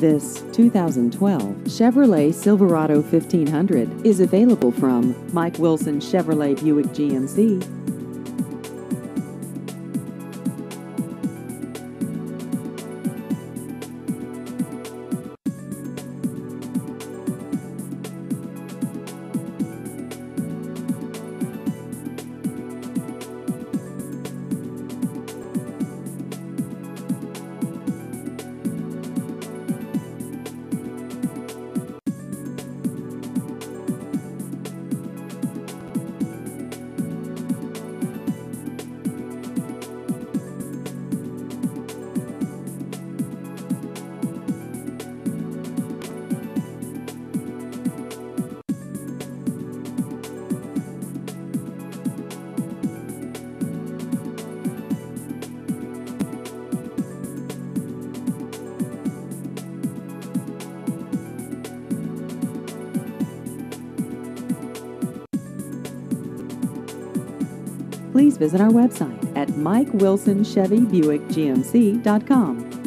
This 2012 Chevrolet Silverado 1500 is available from Mike Wilson Chevrolet Buick GMC. Please visit our website at MikeWilsonChevyBuickGMC.com.